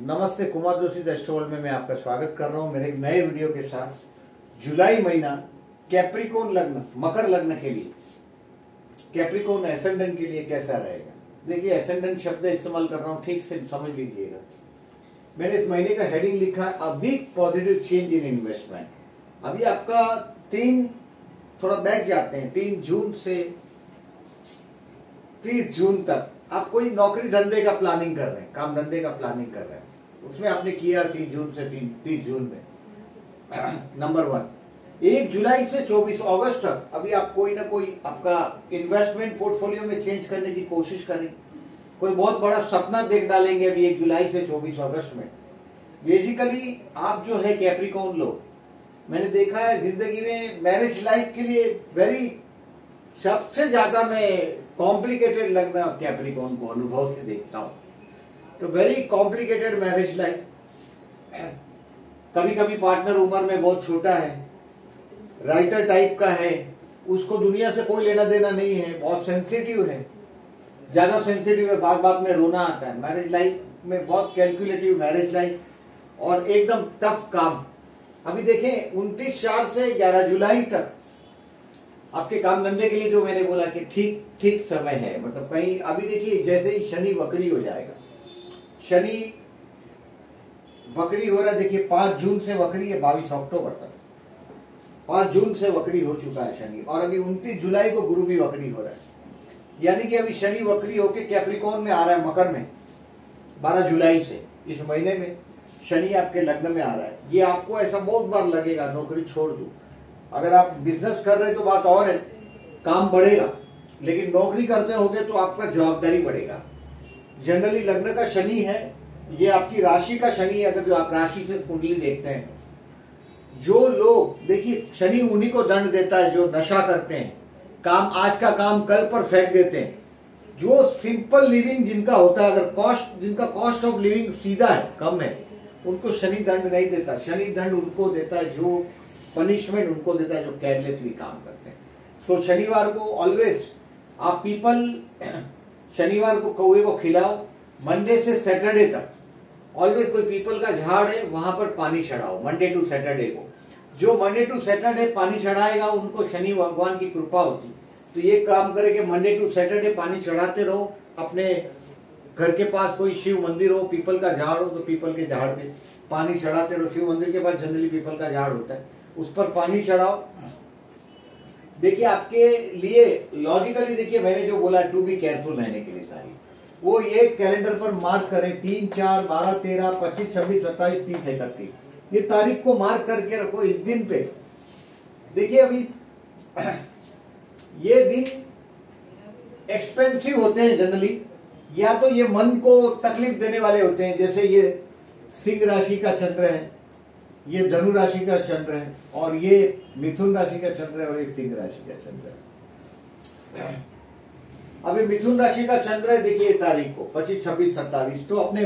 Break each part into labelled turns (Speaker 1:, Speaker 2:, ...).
Speaker 1: नमस्ते, कुमार जोशी रेस्टोरेंट में मैं आपका स्वागत कर रहा हूँ। मेरे एक नए वीडियो के साथ जुलाई महीना कैप्रिकोन लग्न, मकर लग्न के लिए। कैप्रिकोन एसेंडेंट के लिए कैसा रहेगा? देखिए एसेंडेंट शब्द इस्तेमाल कर रहा हूँ, ठीक से समझ लीजिएगा। मैंने इस महीने का हेडिंग लिखा है a big positive change in investment अभी आपका तीन, थोड़ा बैक जाते हैं, तीन जून से तीस जून तक। आप कोई नौकरी धंधे का प्लानिंग कर रहे हैं, काम धंधे का प्लानिंग कर रहे हैं। उसमें आपने किया तीन जून से तीन तीस जून में। नंबर वन एक जुलाई से चौबीस अगस्त तक अभी आप कोई ना कोई आपका इन्वेस्टमेंट पोर्टफोलियो में चेंज करने की कोशिश करें। कोई बहुत बड़ा सपना देख डालेंगे अभी एक जुलाई से चौबीस अगस्त में। बेसिकली आप जो है कैप्रिकॉन लोग, मैंने देखा है ज़िंदगी में मैरिज लाइफ के लिए वेरी सबसे ज़्यादा मैं कॉम्प्लिकेटेड लगना कैप्रिकॉन को अनुभव से देखता हूँ। तो वेरी कॉम्प्लिकेटेड मैरिज लाइफ कभी कभी पार्टनर उम्र में बहुत छोटा है राइटर टाइप का है, उसको दुनिया से कोई लेना देना नहीं है, बहुत सेंसिटिव है। ज़्यादा सेंसिटिव है बात बात में रोना आता है। मैरिज लाइफ में बहुत कैलकुलेटिव मैरिज लाइफ और एकदम टफ काम। अभी देखें, उनतीस चार से ग्यारह जुलाई तक आपके काम धंधे के लिए जो मैंने बोला कि ठीक ठीक समय है। मतलब कहीं, अभी देखिए, जैसे ही शनि वक्री हो जाएगा शनि वक्री हो रहा है, देखिए, पाँच जून से वक्री है, बाईस अक्टूबर तक। पाँच जून से वक्री हो चुका है शनि, और अभी उनतीस जुलाई को गुरु भी वक्री हो रहा है। यानी कि अभी शनि वक्री होके कैप्रिकॉन में आ रहा है मकर में, बारह जुलाई से, इस महीने में शनि आपके लग्न में आ रहा है। ये आपको ऐसा बहुत बार लगेगा, नौकरी छोड़ दू। अगर आप बिज़नेस कर रहे तो बात और है, काम बढ़ेगा, लेकिन नौकरी करते होगे तो आपका जवाबदारी बढ़ेगा। जनरली लग्न का शनि है ये आपकी राशि का शनि है अगर जो आप राशि से कुंडली देखते हैं। जो लोग देखिए शनि उन्हीं को दंड देता है जो नशा करते हैं। काम आज का काम कल पर फेंक देते हैं। जो सिंपल लिविंग जिनका होता है अगर कॉस्ट जिनका कॉस्ट ऑफ़ लिविंग सीधा है कम है उनको शनि दंड नहीं देता। शनि दंड उनको देता है जो पनिशमेंट उनको देता है जो केयरलेसली काम करते हैं। सो so, शनिवार को ऑलवेज आप पीपल शनिवार को कौए को खिलाओ, मंडे से सैटरडे तक। ऑलवेज कोई पीपल का झाड़ है, वहाँ पर पानी चढ़ाओ मंडे टू सैटरडे को। जो मंडे टू सैटरडे पानी चढ़ाएगा, उनको शनि भगवान की कृपा होती। तो ये काम करे कि मंडे टू सैटरडे पानी चढ़ाते रहो, अपने घर के पास कोई शिव मंदिर हो पीपल का झाड़ हो तो पीपल के झाड़ पे पानी चढ़ाते रहो। शिव मंदिर के पास जनरली पीपल का झाड़ होता है। उस पर पानी चढ़ाओ। देखिए, आपके लिए लॉजिकली देखिए, मैंने जो बोला टू बी केयरफुल रहने के लिए सारी। वो ये कैलेंडर पर मार्क करें, तीन, चार, बारह, तेरह, पच्चीस, छब्बीस, सत्ताईस, तीस इकतीस ये तारीख को मार्क करके रखो इस दिन पे। देखिए, अभी ये दिन एक्सपेंसिव होते हैं जनरली या तो ये मन को तकलीफ़ देने वाले होते हैं, जैसे ये सिंह राशि का चंद्र है। ये धनु राशि का चंद्र है और ये मिथुन राशि का चंद्र है और ये सिंह राशि का चंद्र है। अभी मिथुन राशि का चंद्र है, देखिए तारीख को, पच्चीस, छब्बीस, सत्तावीस। तो अपने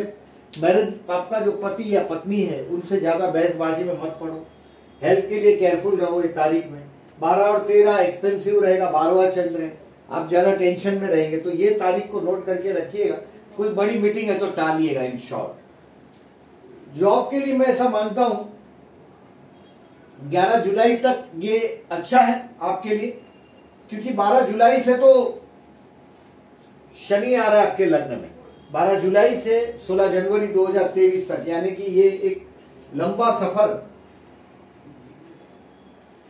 Speaker 1: मैरिज, आपका जो पति या पत्नी है, उनसे ज़्यादा बहसबाजी में मत पड़ो। हेल्थ के लिए केयरफुल रहो ये तारीख में। बारह और तेरह एक्सपेंसिव रहेगा, बारहवा चंद्र है। आप ज़्यादा टेंशन में रहेंगे तो ये तारीख को नोट करके रखिएगा। कोई बड़ी मीटिंग है तो टालिएगा, इन शॉर्ट। जॉब के लिए मैं ऐसा मानता हूँ 11 जुलाई तक ये अच्छा है आपके लिए, क्योंकि 12 जुलाई से तो शनि आ रहा है आपके लग्न में। 12 जुलाई से 16 जनवरी 2023 तक, यानी कि ये एक लंबा सफ़र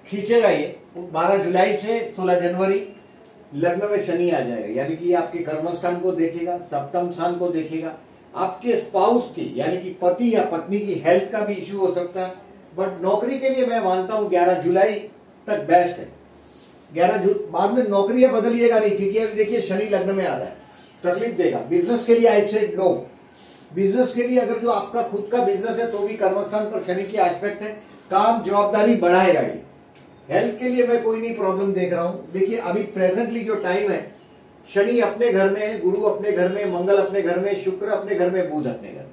Speaker 1: खींचेगा ये। 12 जुलाई से 16 जनवरी लग्न में शनि आ जाएगा, यानी कि आपके कर्मस्थान को देखेगा, सप्तम स्थान को देखेगा। आपके स्पाउस की, यानी कि पति या पत्नी की हेल्थ का भी इश्यू हो सकता है। बट नौकरी के लिए मैं मानता हूँ 11 जुलाई तक बेस्ट है। 11 जून बाद में नौकरी बदलिएगा नहीं, क्योंकि अभी देखिए शनि लग्न में आ रहा है। तकलीफ़ देगा। बिज़नेस के लिए आई सेड नो बिज़नेस के लिए अगर जो आपका खुद का बिज़नेस है तो भी कर्मस्थान पर शनि की एस्पेक्ट है। काम, जवाबदारी बढ़ाएगा ये हेल्थ के लिए मैं कोई नहीं प्रॉब्लम देख रहा हूँ। देखिए, अभी प्रेजेंटली जो टाइम है, शनि अपने घर में गुरु अपने घर में मंगल अपने घर में शुक्र अपने घर में बुध अपने घर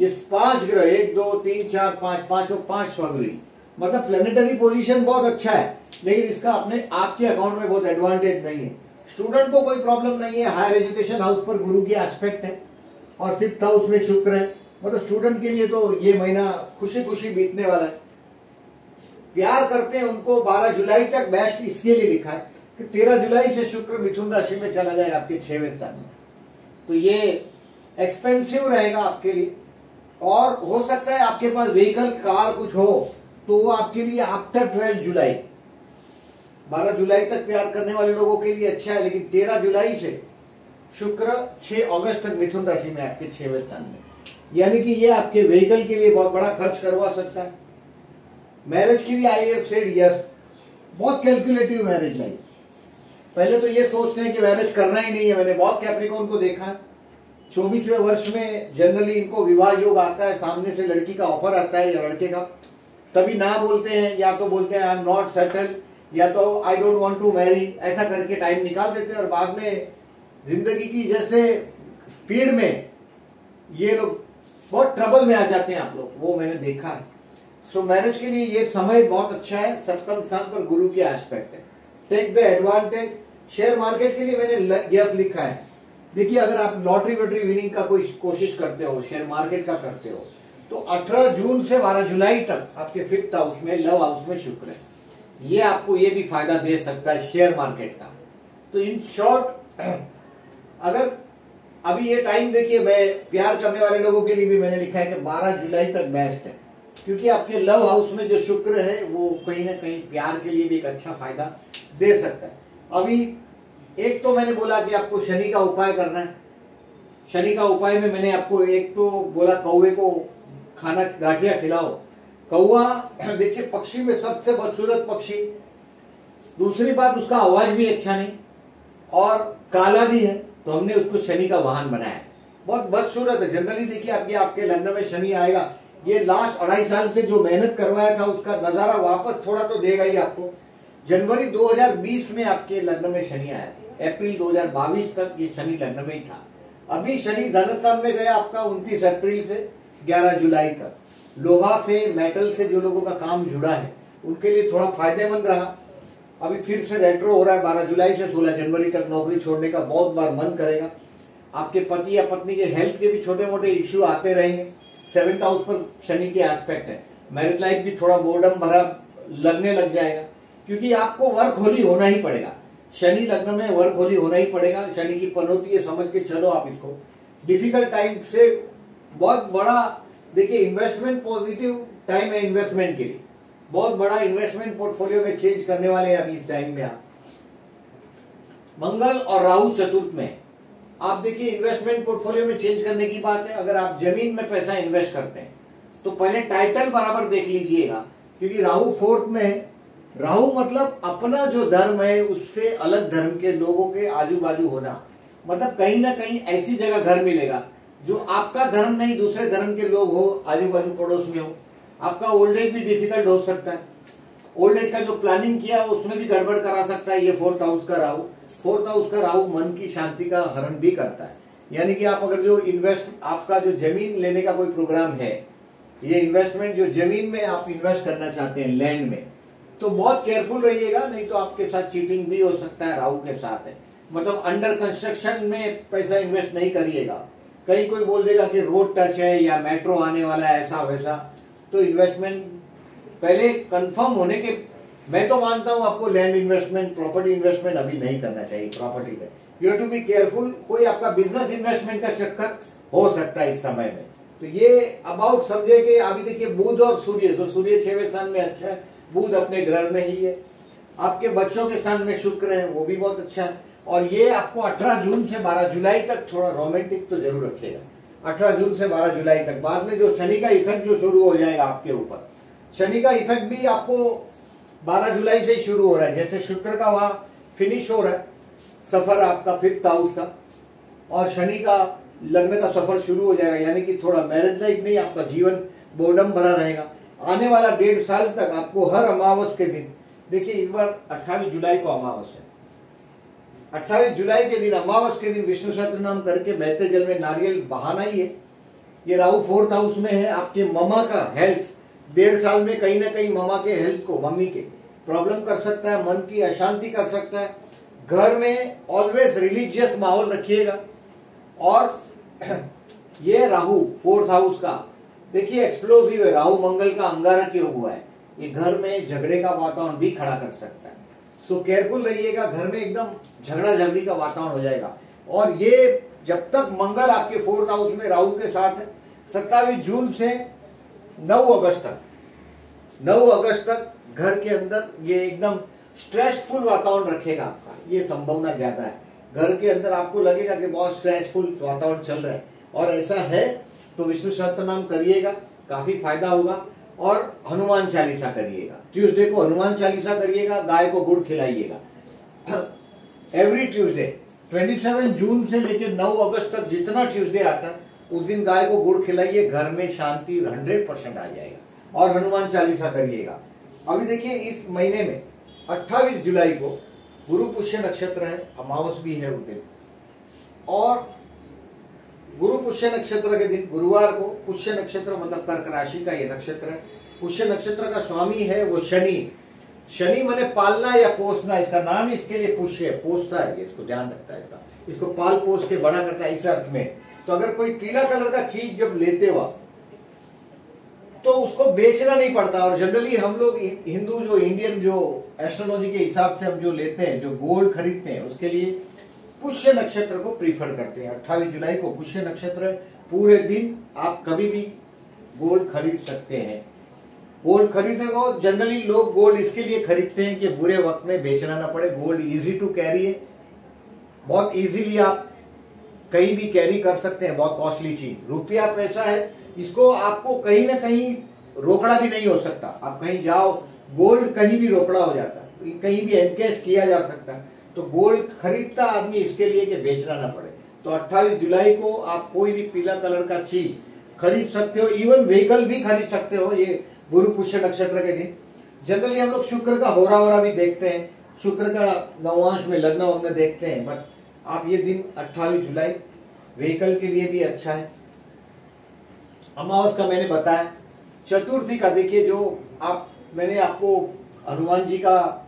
Speaker 1: ये पाँच ग्रह, एक, दो, तीन, चार, पाँच, पाँचों, पाँच स्वगृही मतलब प्लेनेटरी पोजीशन बहुत अच्छा है, लेकिन इसका अपने आपके अकाउंट में बहुत एडवांटेज नहीं है। स्टूडेंट को कोई प्रॉब्लम नहीं है हायर एजुकेशन हाउस पर गुरु की एस्पेक्ट है, और फिफ्थ हाउस में शुक्र है। मतलब स्टूडेंट के लिए तो ये महीना खुशी खुशी बीतने वाला है। प्यार करते हैं उनको 12 जुलाई तक बेस्ट इसके लिए लिखा है कि 13 जुलाई से शुक्र मिथुन राशि में चला जाएगा आपके छवें स्थान में। तो ये एक्सपेंसिव रहेगा आपके लिए। और हो सकता है आपके पास व्हीकल कार कुछ हो तो वो आपके लिए आफ्टर ट्वेल्व जुलाई। 12 जुलाई तक प्यार करने वाले लोगों के लिए अच्छा है, लेकिन 13 जुलाई से शुक्र 6 अगस्त तक मिथुन राशि में आपके छवें स्थान में यानी कि ये आपके व्हीकल के लिए बहुत बड़ा खर्च करवा सकता है। मैरिज के लिए आई एफ़ सेड यस बहुत कैलकुलेटिव मैरिज लाइफ पहले तो ये सोचते हैं कि मैरिज करना ही नहीं है, मैंने बहुत कैप्रिकॉन को देखा। है चौबीसवें वर्ष में जनरली इनको विवाह योग आता है सामने से लड़की का ऑफ़र आता है या लड़के का। तभी ना बोलते हैं या तो बोलते हैं आई एम नॉट सेटल या तो I don't want to marry ऐसा करके टाइम निकाल देते हैं और बाद में ज़िंदगी की जैसे स्पीड में ये लोग बहुत ट्रबल में आ जाते हैं आप लोग वो मैंने देखा है। सो so, मैरिज के लिए ये समय बहुत अच्छा है सप्तम स्थान पर गुरु के एस्पेक्ट है। Take the advantage share market के लिए मैंने यस लिखा है। देखिए, अगर आप लॉटरी वॉटरी विनिंग का कोई कोशिश करते हो शेयर मार्केट का करते हो तो 18 जून से 12 जुलाई तक आपके फिफ्थ हाउस में लव हाउस में शुक्र है। ये आपको ये भी फ़ायदा दे सकता है शेयर मार्केट का। तो इन शॉर्ट अगर अभी ये टाइम देखिए, मैं प्यार करने वाले लोगों के लिए भी मैंने लिखा है कि 12 जुलाई तक बेस्ट है। क्योंकि आपके लव हाउस में जो शुक्र है, वो कहीं ना कहीं प्यार के लिए भी एक अच्छा फ़ायदा दे सकता है। अभी एक तो मैंने बोला कि आपको शनि का उपाय करना है। शनि का उपाय में मैंने आपको एक तो बोला कौए को खाना, गाठिया खिलाओ। कौआ देखिए, पक्षी में सबसे बदसूरत पक्षी। दूसरी बात, उसका आवाज़ भी अच्छा नहीं, और काला भी है तो हमने उसको शनि का वाहन बनाया। बहुत बदसूरत है। जनरली देखिए आपके आपके लग्न में शनि आएगा। ये लास्ट अढ़ाई साल से जो मेहनत करवाया था, उसका नज़ारा वापस थोड़ा तो देगा ही आपको। जनवरी 2020 में आपके लग्न में शनि आया अप्रैल 2022 तक ये शनि लग्न में ही था। अभी शनि धनस्थान में गया आपका 29 अप्रैल से 11 जुलाई तक। लोहा से मेटल से जो लोगों का काम जुड़ा है, उनके लिए थोड़ा फ़ायदेमंद रहा। अभी फिर से रेट्रो हो रहा है 12 जुलाई से 16 जनवरी तक नौकरी छोड़ने का बहुत बार मन करेगा। आपके पति या पत्नी के हेल्थ के भी छोटे मोटे इश्यू आते रहेंगे सेवेंथ हाउस पर शनि के एस्पेक्ट है। मैरिज लाइफ भी थोड़ा बोर्डम भरा लगने लग जाएगा। क्योंकि आपको वर्क होली होना ही पड़ेगा। शनि लग्न में वर्क होली होना ही पड़ेगा। शनि की पनौती है, समझ के चलो आप इसको। डिफ़िकल्ट टाइम से बहुत बड़ा, देखिए इन्वेस्टमेंट पॉजिटिव टाइम है इन्वेस्टमेंट के लिए। बहुत बड़ा इन्वेस्टमेंट पोर्टफोलियो में चेंज करने वाले हैं अभी इस टाइम में आप। मंगल और राहु चतुर्थ में। आप देखिए इन्वेस्टमेंट पोर्टफोलियो में चेंज करने की बात है। अगर आप ज़मीन में पैसा इन्वेस्ट करते हैं तो पहले टाइटल बराबर देख लीजिएगा। क्योंकि राहु फोर्थ में है। राहु मतलब अपना जो धर्म है, उससे अलग धर्म के लोगों के आजू बाजू होना। मतलब कहीं ना कहीं ऐसी जगह घर मिलेगा, जो आपका धर्म नहीं, दूसरे धर्म के लोग हो आजू बाजू पड़ोस में हो। आपका ओल्ड एज भी डिफ़िकल्ट हो सकता है। ओल्ड एज का जो प्लानिंग किया, उसमें भी गड़बड़ करा सकता है ये फोर्थ हाउस का राहु। फोर्थ हाउस का राहु मन की शांति का हरण भी करता है। यानी कि आप अगर जो इन्वेस्ट आपका जो ज़मीन लेने का कोई प्रोग्राम है, ये इन्वेस्टमेंट जो ज़मीन में आप इन्वेस्ट करना चाहते हैं लैंड में तो बहुत केयरफुल रहिएगा, नहीं तो आपके साथ चीटिंग भी हो सकता है राहु के साथ है। मतलब अंडर कंस्ट्रक्शन में पैसा इन्वेस्ट नहीं करिएगा। कहीं कोई बोल देगा कि रोड टच है या मेट्रो आने वाला है, ऐसा वैसा। तो इन्वेस्टमेंट पहले कंफर्म होने के, मैं तो मानता हूँ आपको लैंड इन्वेस्टमेंट प्रॉपर्टी इन्वेस्टमेंट अभी नहीं करना चाहिए प्रॉपर्टी में यू टू बी केयरफुल कोई आपका बिज़नेस इन्वेस्टमेंट का चक्कर हो सकता है इस समय में। तो ये अबाउट समझे कि अभी देखिए बुध और सूर्य तो सूर्य छवे स्थान में अच्छा है बुध अपने ग्रह में ही है। आपके बच्चों के स्थान में शुक्र है, वो भी बहुत अच्छा है। और ये आपको 18 जून से 12 जुलाई तक थोड़ा रोमांटिक तो ज़रूर रखेगा 18 जून से 12 जुलाई तक। बाद में जो शनि का इफ़ेक्ट जो शुरू हो जाएगा आपके ऊपर। शनि का इफ़ेक्ट भी आपको 12 जुलाई से शुरू हो रहा है। जैसे शुक्र का वहाँ फिनिश हो रहा है। सफ़र आपका फिफ्थ हाउस का। और शनि का लग्न का सफ़र शुरू हो जाएगा। यानी कि थोड़ा मैरिज लाइफ नहीं आपका जीवन बोर्डम भरा रहेगा। आने वाला डेढ़ साल तक आपको हर अमावस के दिन, देखिए इस बार अट्ठाईस जुलाई को अमावस है। अट्ठाईस जुलाई के दिन, अमावस के दिन विष्णु सहस्त्र नाम करके बहते जल में नारियल बहाना ही है। ये राहु फोर्थ हाउस में है, आपके ममा का हेल्थ डेढ़ साल में कहीं ना कहीं ममा के हेल्थ को, मम्मी के प्रॉब्लम कर सकता है, मन की अशांति कर सकता है। घर में ऑलवेज रिलीजियस माहौल रखिएगा। और ये राहु फोर्थ हाउस का देखिए एक्सप्लोसिव है। राहु मंगल का अंगारक योग हुआ है? ये घर में झगड़े का वातावरण भी खड़ा कर सकता है। सो केयरफुल रहिएगा। घर में एकदम झगड़ा झगड़ी का वातावरण हो जाएगा। और ये जब तक मंगल आपके फोर्थ हाउस में राहु के साथ सत्तावीस जून से नौ अगस्त तक, नौ अगस्त तक घर के अंदर ये एकदम स्ट्रेसफुल वातावरण रखेगा आपका। ये संभावना ज़्यादा है। घर के अंदर आपको लगेगा कि बहुत स्ट्रेसफुल वातावरण चल रहा है। और ऐसा है तो विष्णु सहस्त्र नाम करिएगा, काफ़ी फ़ायदा होगा, और हनुमान चालीसा करिएगा। ट्यूसडे को हनुमान चालीसा करिएगा, गाय को गुड़ खिलाइएगा। एवरी ट्यूसडे 27 जून से लेकर 9 अगस्त तक जितना ट्यूसडे आता है उस दिन गाय को गुड़ खिलाइए, घर में शांति 100 परसेंट आ जाएगा। और हनुमान चालीसा करिएगा। अभी देखिए, इस महीने में 28 जुलाई को गुरु पुष्य नक्षत्र है, अमावस भी है उस दिन। और गुरु पुष्य नक्षत्र के दिन, गुरुवार को पुष्य नक्षत्र मतलब कर्क राशि का ये नक्षत्र है। पुष्य नक्षत्र का स्वामी है वो शनि। शनि मैंने पालना या पोसना, इसका नाम इसके लिए पुष्य है। पोसता है इसको ध्यान रखता है इसका। इसको पाल पोस के बड़ा करता है इस अर्थ में। तो अगर कोई पीला कलर का चीज़ जब लेते हुआ तो उसको बेचना नहीं पड़ता। और जनरली हम लोग हिंदू जो, इंडियन जो एस्ट्रोलॉजी के हिसाब से हम जो लेते हैं, जो गोल्ड खरीदते हैं, उसके लिए पुष्य नक्षत्र को प्रीफर करते हैं। अट्ठाईस जुलाई को पुष्य नक्षत्र, पूरे दिन आप कभी भी गोल्ड खरीद सकते हैं। गोल्ड खरीदने को जनरली लोग गोल्ड इसके लिए खरीदते हैं कि बुरे वक्त में बेचना ना पड़े। गोल्ड इजी टू कैरी है। बहुत इजीली आप कहीं भी कैरी कर सकते हैं। बहुत कॉस्टली चीज़। रुपया पैसा है। इसको आपको कहीं ना कहीं रोकड़ा भी नहीं हो सकता। आप कहीं जाओ, गोल्ड कहीं भी रोकड़ा हो जाता। कहीं भी एनकेश किया जा सकता है। तो गोल्ड खरीदता आदमी इसके लिए कि बेचना ना पड़े। तो 28 जुलाई को आप कोई भी पीला कलर का चीज़ खरीद सकते हो इवन व्हीकल भी खरीद सकते हो, ये गुरु पुष्य नक्षत्र के दिन। जनरली हम लोग शुक्र का होरा होरा भी देखते हैं। शुक्र का नवांश में लग्न वग्न देखते हैं बट आप ये दिन 28 जुलाई व्हीकल के लिए भी अच्छा है। अमावस का मैंने बताया। चतुर्थी का देखिए जो आप, मैंने आपको हनुमान जी का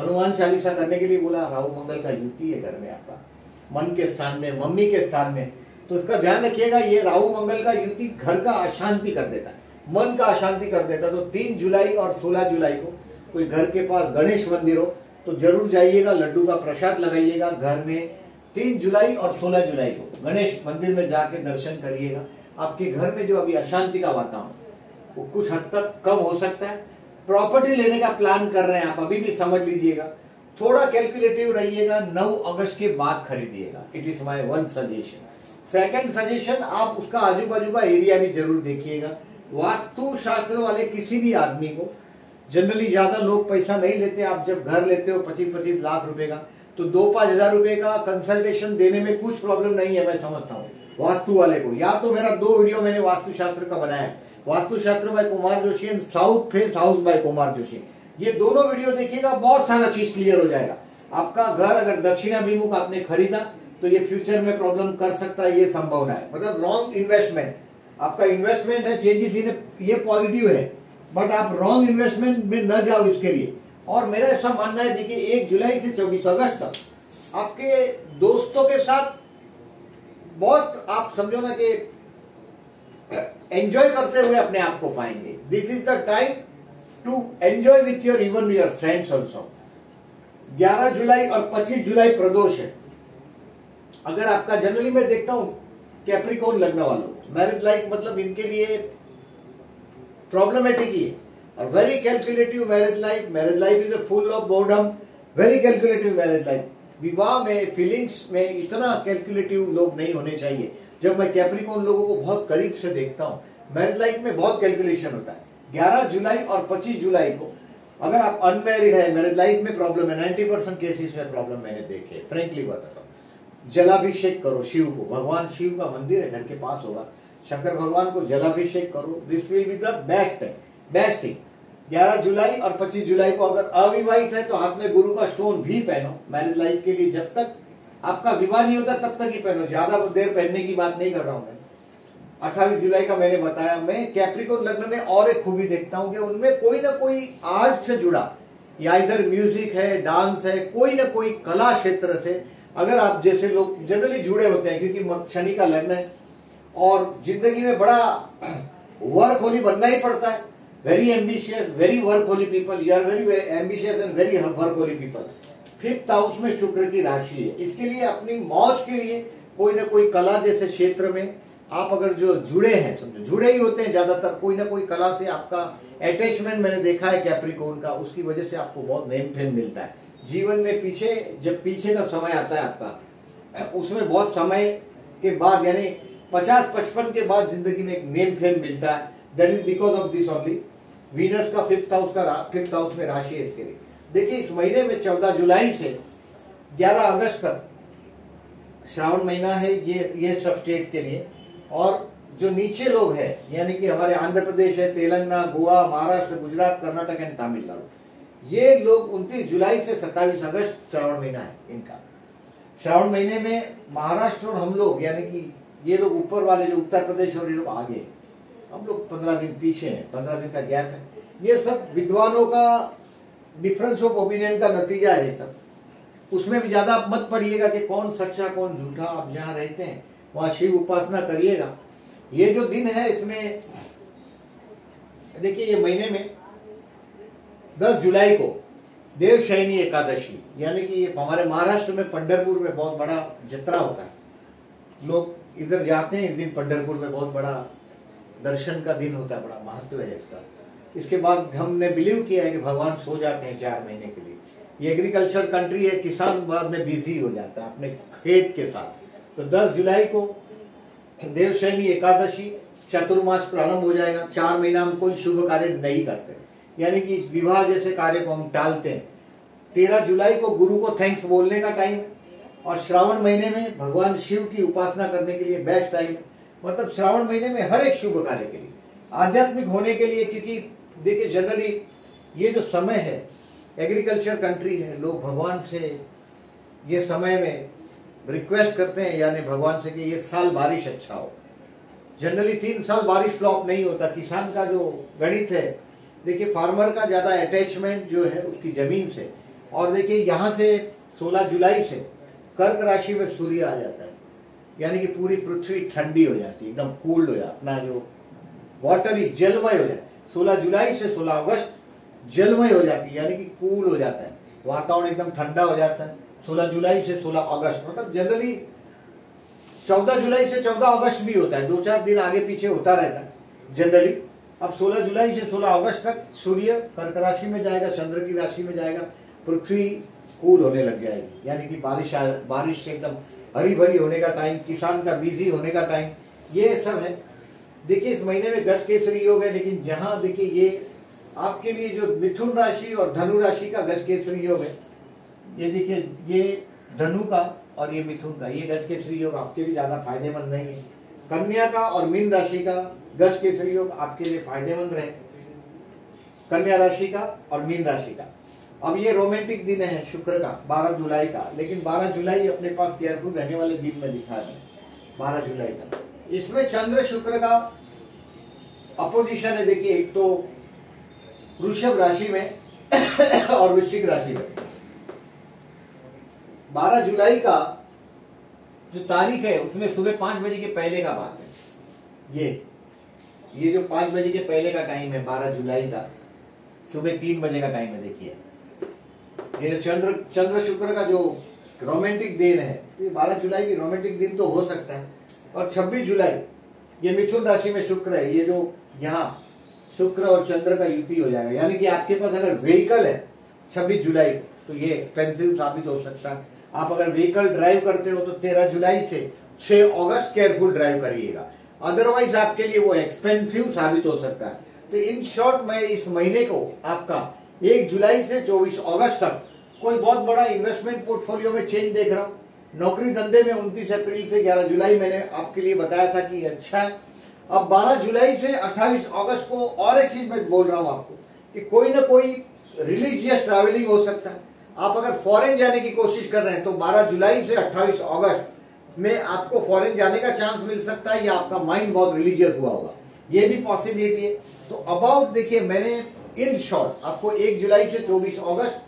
Speaker 1: हनुमान चालीसा करने के लिए बोला, राहु मंगल का युति है घर में आपका। मन के स्थान में, मम्मी के स्थान में। तो इसका ध्यान रखिएगा, ये राहु मंगल का युति घर का अशांति कर देता है। मन का अशांति कर देता है। तो तीन जुलाई और सोलह जुलाई को कोई घर के पास गणेश मंदिर हो तो ज़रूर जाइएगा, लड्डू का प्रसाद लगाइएगा घर में। तीन जुलाई और सोलह जुलाई को गणेश मंदिर में जाके दर्शन करिएगा। आपके घर में जो अभी अशांति का वातावरण, वो कुछ हद तक कम हो सकता है। प्रॉपर्टी लेने का प्लान कर रहे हैं आप, अभी भी समझ लीजिएगा। थोड़ा कैलकुलेटिव रहिएगा 9 अगस्त के बाद खरीदिएगा। It is my one suggestion second suggestion आप उसका आजू बाजू का एरिया भी ज़रूर देखिएगा। वास्तु शास्त्र वाले किसी भी आदमी को जनरली ज़्यादा लोग पैसा नहीं लेते, आप जब घर लेते हो पच्चीस पच्चीस लाख रुपए का तो दो पाँच हज़ार रुपए का कंसल्टेशन देने में कुछ प्रॉब्लम नहीं है, मैं समझता हूँ। वास्तु वाले को, या तो मेरा दो वीडियो मैंने वास्तु शास्त्र का बनाया है। Vastu Shastra by Kumar Joshi and south face house by Kumar Joshi. ये दोनों वीडियो देखिएगा, बहुत सारा चीज़ क्लियर हो जाएगा। आपका घर अगर दक्षिणाभिमुख आपने खरीदा तो ये फ्यूचर में प्रॉब्लम कर सकता है, ये संभावना है। मतलब रॉन्ग इन्वेस्टमेंट आपका इन्वेस्टमेंट है चेंजेस ये पॉजिटिव है बट आप रॉन्ग इन्वेस्टमेंट में न जाओ इसके लिए। और मेरा ऐसा मानना है, देखिए, एक जुलाई से चौबीस अगस्त तक आपके दोस्तों के साथ बहुत, आप समझो ना कि एंजॉय करते हुए अपने आप को पाएँगे। This is the time to enjoy with your even your friends also 11 जुलाई और 25 जुलाई प्रदोष है। अगर आपका जनरली मैं देखता हूँ कैप्रिकॉन लगने वालों मैरिज लाइफ मतलब इनके लिए प्रॉब्लमेटिक ही है। और very calculative marriage life marriage life is full of boredom very calculative marriage life विवाह में फीलिंग्स में इतना कैलकुलेटिव लोग नहीं होने चाहिए। जब मैं कैप्रिकॉन लोगों को बहुत करीब से देखता हूँ मैरिज लाइफ में बहुत कैलकुलेशन होता है। 11 जुलाई और 25 जुलाई को, अगर आप अनमेरिड है मैरिज लाइफ में प्रॉब्लम है 90 परसेंट केसेस में प्रॉब्लम मैंने देखे फ्रेंकली बताता हूँ। जलाभिषेक करो शिव को, भगवान शिव का मंदिर है, घर के पास होगा। शंकर भगवान को जलाभिषेक करो this will be the best है बेस्ट थिंग 11 जुलाई और 25 जुलाई को अगर अविवाहित है तो हाथ में गुरु का स्टोन भी पहनो मैरिज लाइफ के लिए जब तक आपका विवाह नहीं होता, तब तक ही पहनो। ज़्यादा देर पहनने की बात नहीं कर रहा हूँ मैं। अट्ठाईस जुलाई का मैंने बताया, मैं कैप्रिकोन लग्न में और एक खूबी देखता हूँ कि उनमें कोई ना कोई आर्ट से जुड़ा, या इधर म्यूज़िक है डांस है, कोई ना कोई कला क्षेत्र से, अगर आप जैसे लोग जनरली जुड़े होते हैं, क्योंकि शनि का लग्न है, और ज़िंदगी में बड़ा वर्क होली बनना ही पड़ता है। Very ambitious very work holy people you are very ambitious and very work holy people fifth house में शुक्र की राशि है। इसके लिए अपनी मौज के लिए कोई ना कोई कला जैसे क्षेत्र में आप अगर जो जुड़े हैं, समझो, जुड़े ही होते हैं ज़्यादातर, कोई ना कोई कला से आपका अटैचमेंट मैंने देखा है कैप्रिकोन का, उसकी वजह से आपको बहुत नेम फेम मिलता है। जीवन में पीछे, जब पीछे का समय आता है आपका, उसमें बहुत समय के बाद, यानी पचास पचपन के बाद ज़िंदगी में एक नेम फेम मिलता है। That is because of this only Venus का फिफ्थ हाउस का फिफ्थ हाउस में राशि है इसके लिए। देखिए, इस महीने में चौदह जुलाई से ग्यारह अगस्त तक श्रावण महीना है ये ये सब स्टेट के लिए। और जो नीचे लोग हैं, यानी कि हमारे आंध्र प्रदेश है, तेलंगाना, गोवा, महाराष्ट्र, गुजरात, कर्नाटक एंड तमिलनाडु, ये लोग उनतीस जुलाई से सत्ताईस अगस्त श्रावण महीना है इनका। श्रावण महीने में महाराष्ट्र और हम लोग, यानी कि ये लोग ऊपर वाले जो उत्तर प्रदेश और ये लोग आगे, हम लोग पंद्रह दिन पीछे हैं, पंद्रह दिन का गैप है। ये सब विद्वानों का डिफरेंस ऑफ़ ओपिनियन का नतीजा है सब। उसमें भी ज़्यादा मत पढ़िएगा कि कौन सच्चा, कौन झूठा, आप जहाँ रहते हैं, वहाँ शिव उपासना करिएगा। ये जो दिन है इसमें, देखिए ये महीने में 10 जुलाई को देव शयनी एकादशी, यानी कि ये हमारे महाराष्ट्र में पंडरपुर में बहुत बड़ा जत्रा होता है। लोग इधर जाते हैं, इस दिन पंडरपुर में बहुत बड़ा दर्शन का दिन होता है, बड़ा महत्व है इसका। इसके बाद हमने बिलीव किया है कि भगवान सो जाते हैं चार महीने के लिए। ये एग्रीकल्चर कंट्री है, किसान बाद में बिज़ी हो जाता है अपने खेत के साथ। तो 10 जुलाई को देवशैनी एकादशी चतुर्मास प्रारंभ हो जाएगा। चार महीना हम कोई शुभ कार्य नहीं करते। यानी कि विवाह जैसे कार्य को हम टालते हैं। तेरह जुलाई को गुरु को थैंक्स बोलने का टाइम और श्रावण महीने में भगवान शिव की उपासना करने के लिए बेस्ट टाइम मतलब श्रावण महीने में हर एक शुभ कार्य के लिए। आध्यात्मिक होने के लिए क्योंकि देखिए जनरली ये जो समय है एग्रीकल्चर कंट्री है, लोग भगवान से ये समय में रिक्वेस्ट करते हैं, यानी भगवान से कि ये साल बारिश अच्छा हो। जनरली तीन साल बारिश फ्लॉप नहीं होता। किसान का जो गणित है, देखिए फार्मर का ज़्यादा अटैचमेंट जो है, उसकी ज़मीन से। और देखिए, यहाँ से 16 जुलाई से कर्क राशि में सूर्य आ जाता है। यानी कि पूरी पृथ्वी ठंडी हो जाती है, एकदम कूल्ड हो जाती अपना जो वाटर ही जलवायु हो। जाता 16 जुलाई से 16 अगस्त जलमय हो जाती है, यानी कि कूल हो जाता है। वातावरण एकदम ठंडा हो जाता है। 16 जुलाई से 16 अगस्त मतलब जनरली 14 जुलाई से 14 अगस्त भी होता है। दो चार दिन आगे पीछे होता रहता है जनरली अब 16 जुलाई से 16 अगस्त तक सूर्य कर्क राशि में जाएगा, चंद्र की राशि में जाएगा, पृथ्वी कूल होने लग जाएगी। यानी कि बारिश बारिश से एकदम हरी भरी होने का टाइम किसान का बिज़ी होने का टाइम ये सब है। देखिए, इस महीने में गज केसरी योग है, लेकिन जहाँ देखिए ये आपके लिए जो मिथुन राशि और धनु राशि का गज केसरी योग है, ये देखिए, ये धनु का और ये मिथुन का, ये गज केसरी योग आपके लिए ज़्यादा फ़ायदेमंद नहीं है। कन्या का और मीन राशि का गज केसरी योग आपके लिए फ़ायदेमंद रहे कन्या राशि का और मीन राशि का। अब ये रोमांटिक दिन है, शुक्र का 12 जुलाई का, लेकिन 12 जुलाई अपने पास केयरफुल रहने वाले दिन में लिखा है 12 जुलाई का। इसमें चंद्र शुक्र का अपोजिशन है। देखिए, एक तो वृषभ राशि में और वृश्चिक राशि में। 12 जुलाई का जो तारीख है, उसमें सुबह पाँच बजे के पहले का बात है। ये ये जो पाँच बजे के पहले का टाइम है, बारह जुलाई का, सुबह तीन बजे का टाइम है, देखिए। ये चंद्र चंद्र शुक्र का जो रोमांटिक दिन है तो बारह जुलाई भी रोमांटिक दिन तो हो सकता है। और छब्बीस जुलाई, ये मिथुन राशि में शुक्र है, ये जो यहाँ शुक्र और चंद्र का युति हो जाएगा। यानी कि आपके पास अगर व्हीकल है, छब्बीस जुलाई तो ये एक्सपेंसिव साबित हो सकता है। आप अगर व्हीकल ड्राइव करते हो तो तेरह जुलाई से छह अगस्त केयरफुल ड्राइव करिएगा। अदरवाइज़ आपके लिए वो एक्सपेंसिव साबित हो सकता है। तो इन शॉर्ट मैं इस महीने को आपका एक जुलाई से चौबीस अगस्त तक कोई बहुत बड़ा इन्वेस्टमेंट पोर्टफोलियो में चेंज देख रहा हूँ। नौकरी धंधे में उनतीस अप्रैल से ग्यारह जुलाई मैंने आपके लिए बताया था कि अच्छा है। अब बारह जुलाई से अट्ठाईस अगस्त को और एक चीज़ मैं बोल रहा हूँ आपको कि कोई ना कोई रिलीजियस ट्रैवलिंग हो सकता है। आप अगर फॉरेन जाने की कोशिश कर रहे हैं तो 12 जुलाई से 28 अगस्त में आपको फॉरेन जाने का चांस मिल सकता है, या आपका माइंड बहुत रिलीजियस हुआ होगा। ये भी पॉसिबिलिटी है। तो अबाउट देखिए, मैंने इन शॉर्ट आपको एक जुलाई से चौबीस अगस्त,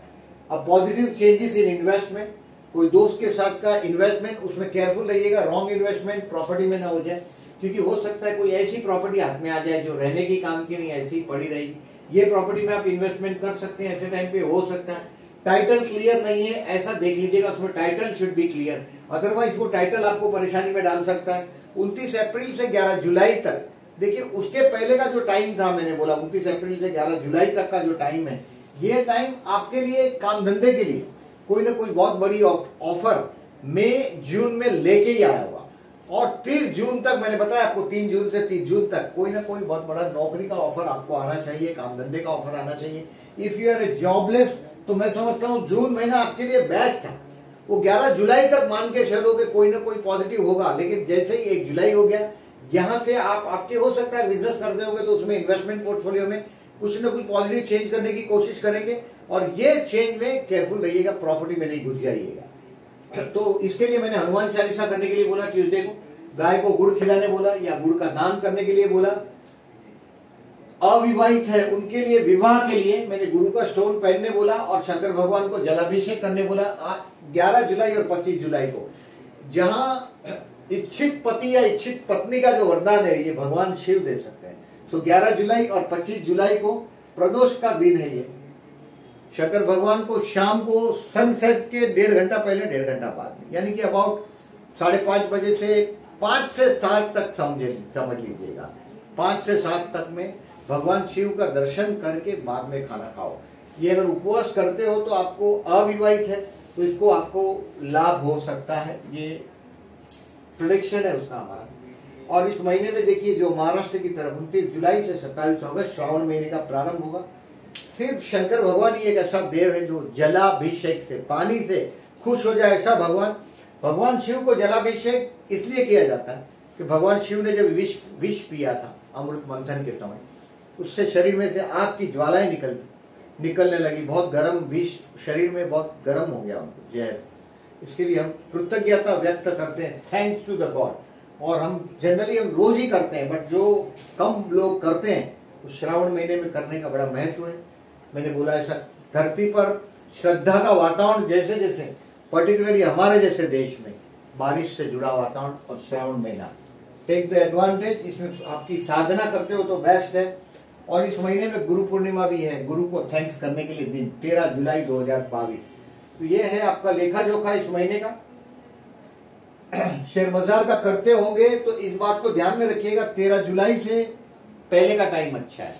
Speaker 1: अब पॉजिटिव चेंजेस इन इन्वेस्टमेंट कोई दोस्त के साथ का इन्वेस्टमेंट उसमें केयरफुल रहिएगा रॉन्ग इन्वेस्टमेंट प्रॉपर्टी में ना हो जाए। क्योंकि हो सकता है कोई ऐसी प्रॉपर्टी हाथ में आ जाए जो रहने की काम की नहीं, ऐसी पड़ी रहेगी। ये प्रॉपर्टी में आप इन्वेस्टमेंट कर सकते हैं, ऐसे टाइम पे हो सकता है। टाइटल क्लियर नहीं है, ऐसा देख लीजिएगा, उसमें title should be clear otherwise वो टाइटल आपको परेशानी में डाल सकता है। उनतीस अप्रैल से ग्यारह जुलाई तक, देखिए, उसके पहले का जो टाइम था, मैंने बोला, उनतीस अप्रैल से ग्यारह जुलाई तक का जो टाइम है, ये टाइम आपके लिए काम धंधे के लिए। कोई ना कोई बहुत बड़ी ऑफ़र मई, जून में लेके ही आया हुआ। और 30 जून तक, मैंने बताया आपको 3 जून से 30 जून तक, कोई ना कोई बहुत बड़ा नौकरी का ऑफ़र आपको आना चाहिए, काम धंधे का ऑफ़र आना चाहिए। If you are a jobless तो मैं समझता हूँ जून महीना आपके लिए बेस्ट है। वो 11 जुलाई तक मान के चलो कि कोई ना कोई पॉजिटिव होगा, लेकिन जैसे ही एक जुलाई हो गया, यहाँ से आप, आपके हो सकता है बिज़नेस करते होंगे तो उसमें इन्वेस्टमेंट पोर्टफोलियो में कुछ ना कुछ पॉजिटिव चेंज करने की कोशिश करेंगे और ये चेंज में केयरफुल रहिएगा प्रॉपर्टी में नहीं घुस जाइएगा। तो इसके लिए मैंने हनुमान चालीसा करने के लिए बोला ट्यूसडे को। गाय को गुड़ खिलाने बोला या गुड़ का दान करने के लिए बोला। अविवाहित है उनके लिए, विवाह के लिए मैंने गुरु का स्टोन पहनने बोला और शंकर भगवान को जलाभिषेक करने बोला। ग्यारह जुलाई और पच्चीस जुलाई को। जहाँ इच्छित पति या इच्छित पत्नी का जो वरदान है, ये भगवान शिव दे सकते सो ग्यारह जुलाई और पच्चीस जुलाई को प्रदोष का दिन है ये। शंकर भगवान को शाम को सनसेट के डेढ़ घंटा पहले, डेढ़ घंटा बाद। यानी कि अबाउट साढ़े पाँच बजे से पाँच से सात तक समझे, समझ लीजिएगा। पाँच से सात तक में भगवान शिव का दर्शन करके बाद में खाना खाओ। ये अगर उपवास करते हो तो आपको अविवाहित है तो इसको आपको लाभ हो सकता है। ये प्रोडिक्शन है उसका हमारा। और इस महीने में देखिए जो महाराष्ट्र की तरफ़, उनतीस जुलाई से सत्ताईस अगस्त श्रावण महीने का प्रारंभ होगा। सिर्फ़ शंकर भगवान ही एक ऐसा देव है जो जलाभिषेक से, पानी से खुश हो जाए ऐसा भगवान। भगवान शिव को जलाभिषेक इसलिए किया जाता है कि भगवान शिव ने जब विष विष पिया था अमृत मंथन के समय, उससे शरीर में से आग की ज्वालाएँ निकल, निकलने लगी। बहुत गर्म विष शरीर में बहुत गर्म हो गया उनको, जहर। इसके लिए हम कृतज्ञता व्यक्त करते हैं। थैंक्स टू द गॉड और हम जनरली हम रोज ही करते हैं बट जो कम लोग करते हैं तो श्रावण महीने में करने का बड़ा महत्व है। मैंने बोला, ऐसा धरती पर श्रद्धा का वातावरण जैसे जैसे पर्टिकुलरली हमारे जैसे देश में, बारिश से जुड़ा वातावरण और श्रावण महीना। टेक द एडवांटेज इसमें आपकी साधना करते हो तो बेस्ट है। और इस महीने में गुरु पूर्णिमा भी है, गुरु को थैंक्स करने के लिए दिन, तेरह जुलाई दो हज़ार बाईस। तो ये है आपका लेखा जोखा इस महीने का। शेयर बाज़ार का करते होंगे तो इस बात को ध्यान में रखिएगा, तेरह जुलाई से पहले का टाइम अच्छा है।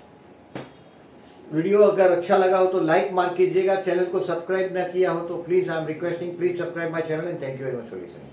Speaker 1: वीडियो अगर अच्छा लगा हो तो लाइक मार कीजिएगा, चैनल को सब्सक्राइब ना किया हो तो please I am requesting please subscribe my channel and thank you very much for listening